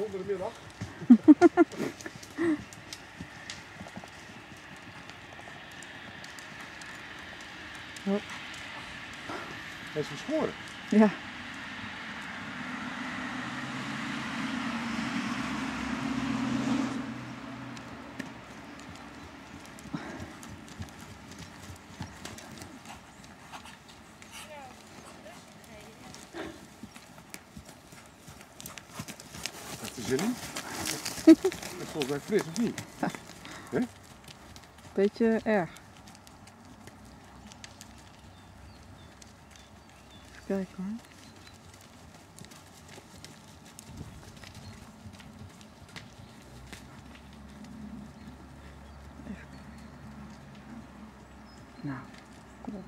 bijzondere middag. Hij is geschoren. Ja. Dat is jullie. Dat is volgens mij fris, of niet? Beetje erg. Even kijken hoor. Even. Nou, kom op.